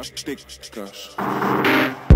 Stick, stick, stick,